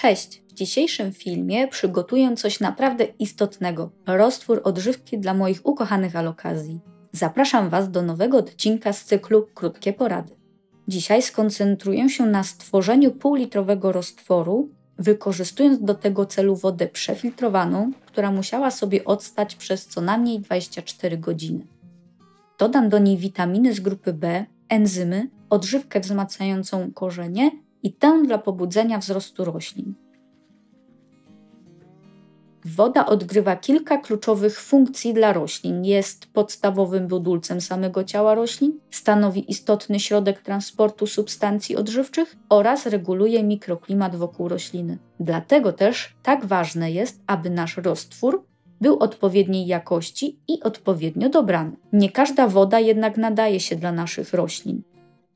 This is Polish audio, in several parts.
Cześć! W dzisiejszym filmie przygotuję coś naprawdę istotnego roztwór odżywki dla moich ukochanych alokazji. Zapraszam Was do nowego odcinka z cyklu Krótkie Porady. Dzisiaj skoncentruję się na stworzeniu półlitrowego roztworu, wykorzystując do tego celu wodę przefiltrowaną, która musiała sobie odstać przez co najmniej 24 godziny. Dodam do niej witaminy z grupy B, enzymy, odżywkę wzmacniającą korzenie i tę dla pobudzenia wzrostu roślin. Woda odgrywa kilka kluczowych funkcji dla roślin. Jest podstawowym budulcem samego ciała roślin, stanowi istotny środek transportu substancji odżywczych oraz reguluje mikroklimat wokół rośliny. Dlatego też tak ważne jest, aby nasz roztwór był odpowiedniej jakości i odpowiednio dobrany. Nie każda woda jednak nadaje się dla naszych roślin.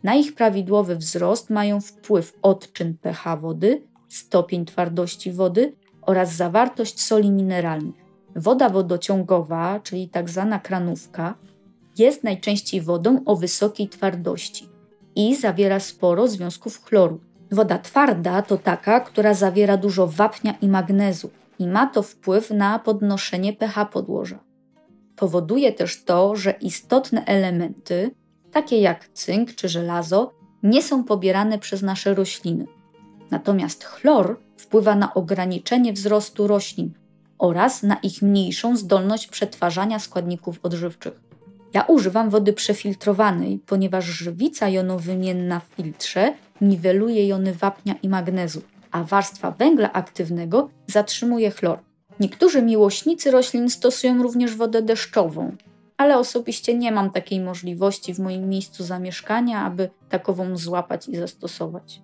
Na ich prawidłowy wzrost mają wpływ odczyn pH wody, stopień twardości wody oraz zawartość soli mineralnych. Woda wodociągowa, czyli. Tak kranówka, jest najczęściej wodą o wysokiej twardości i zawiera sporo związków chloru. Woda twarda to taka, która zawiera dużo wapnia i magnezu i ma to wpływ na podnoszenie pH podłoża. Powoduje też to, że istotne elementy, takie jak cynk czy żelazo, nie są pobierane przez nasze rośliny. Natomiast chlor wpływa na ograniczenie wzrostu roślin oraz na ich mniejszą zdolność przetwarzania składników odżywczych. Ja używam wody przefiltrowanej, ponieważ żywica jonowymienna w filtrze niweluje jony wapnia i magnezu, a warstwa węgla aktywnego zatrzymuje chlor. Niektórzy miłośnicy roślin stosują również wodę deszczową, ale osobiście nie mam takiej możliwości w moim miejscu zamieszkania, aby takową złapać i zastosować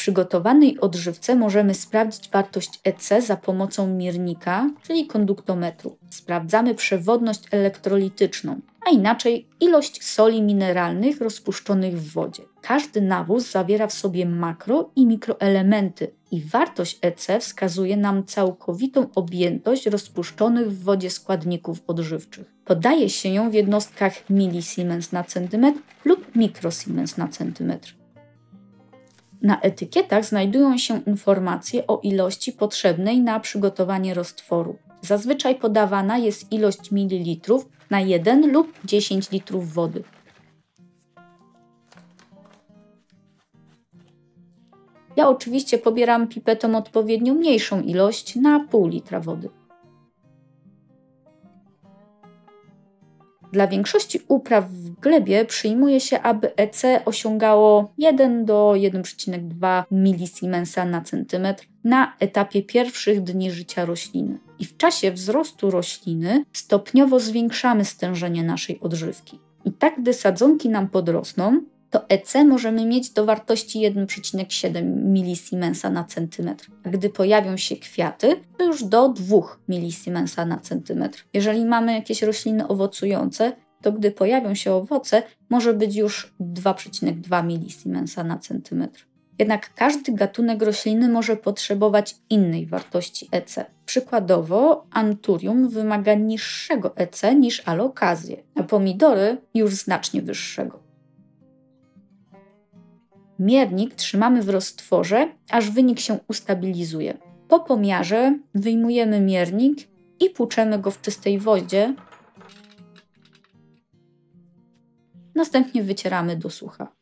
przygotowanej odżywce możemy sprawdzić wartość EC za pomocą miernika, czyli konduktometru. Sprawdzamy przewodność elektrolityczną, a inaczej ilość soli mineralnych rozpuszczonych w wodzie. Każdy nawóz zawiera w sobie makro i mikroelementy i wartość EC wskazuje nam całkowitą objętość rozpuszczonych w wodzie składników odżywczych. Podaje się ją w jednostkach milisiemens na centymetr lub mikrosiemens na centymetr. Na etykietach znajdują się informacje o ilości potrzebnej na przygotowanie roztworu. Zazwyczaj podawana jest ilość mililitrów na 1 lub 10 litrów wody. Ja oczywiście pobieram pipetą odpowiednio mniejszą ilość na pół litra wody. Dla większości upraw w glebie przyjmuje się, aby EC osiągało 1 do 1,2 milisiemensa na centymetr na etapie pierwszych dni życia rośliny. I w czasie wzrostu rośliny stopniowo zwiększamy stężenie naszej odżywki. I tak, gdy sadzonki nam podrosną, to EC możemy mieć do wartości 1,7 milisiemensa na centymetr. A gdy pojawią się kwiaty, to już do 2 milisiemensa na centymetr. Jeżeli mamy jakieś rośliny owocujące, to gdy pojawią się owoce, może być już 2,2 milisiemensa na centymetr. Jednak każdy gatunek rośliny może potrzebować innej wartości EC. Przykładowo, anturium wymaga niższego EC niż alokazję, a pomidory już znacznie wyższego. Miernik trzymamy w roztworze, aż wynik się ustabilizuje. Po pomiarze wyjmujemy miernik i płuczemy go w czystej wodzie. Następnie wycieramy do sucha.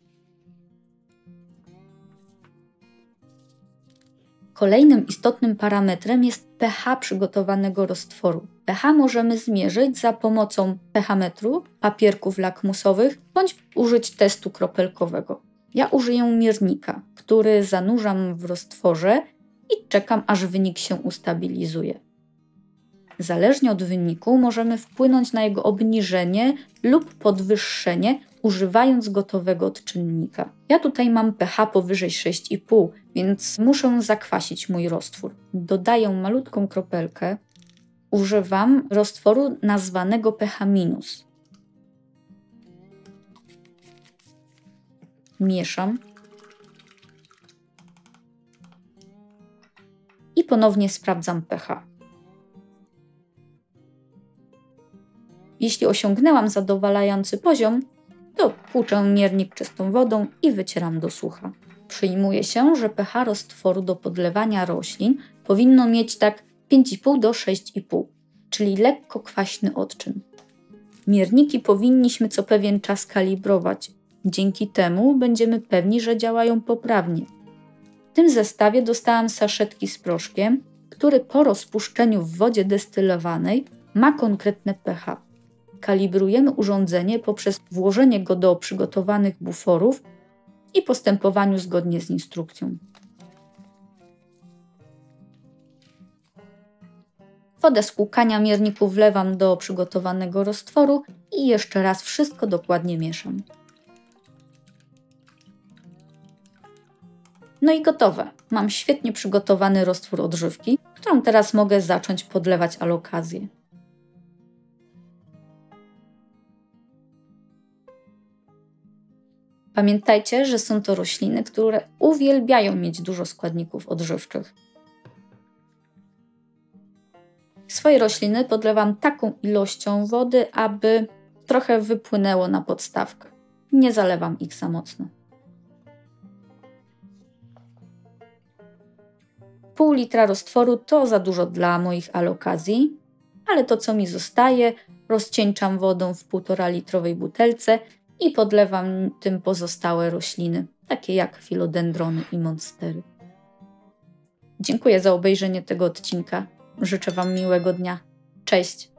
Kolejnym istotnym parametrem jest pH przygotowanego roztworu. pH możemy zmierzyć za pomocą pH-metru, papierków lakmusowych bądź użyć testu kropelkowego. Ja użyję miernika, który zanurzam w roztworze i czekam, aż wynik się ustabilizuje. Zależnie od wyniku możemy wpłynąć na jego obniżenie lub podwyższenie, używając gotowego odczynnika. Ja tutaj mam pH powyżej 6,5, więc muszę zakwasić mój roztwór. Dodaję malutką kropelkę. Używam roztworu nazwanego pH-. mieszam i ponownie sprawdzam pH. Jeśli osiągnęłam zadowalający poziom, płuczę miernik czystą wodą i wycieram do sucha. Przyjmuje się, że pH roztworu do podlewania roślin powinno mieć tak 5,5 do 6,5, czyli lekko kwaśny odczyn. Mierniki powinniśmy co pewien czas kalibrować. Dzięki temu będziemy pewni, że działają poprawnie. W tym zestawie dostałam saszetki z proszkiem, który po rozpuszczeniu w wodzie destylowanej ma konkretne pH. Kalibrujemy urządzenie poprzez włożenie go do przygotowanych buforów i postępowaniu zgodnie z instrukcją. Wodę z kłukania mierniku wlewam do przygotowanego roztworu i jeszcze raz wszystko dokładnie mieszam. No i gotowe. Mam świetnie przygotowany roztwór odżywki, którą teraz mogę zacząć podlewać alokazję. Pamiętajcie, że są to rośliny, które uwielbiają mieć dużo składników odżywczych. Swoje rośliny podlewam taką ilością wody, aby trochę wypłynęło na podstawkę. Nie zalewam ich za mocno. Pół litra roztworu to za dużo dla moich alokazji, ale to co mi zostaje, rozcieńczam wodą w 1,5 litrowej butelce i podlewam tym pozostałe rośliny, takie jak filodendrony i monstery. Dziękuję za obejrzenie tego odcinka. Życzę Wam miłego dnia. Cześć!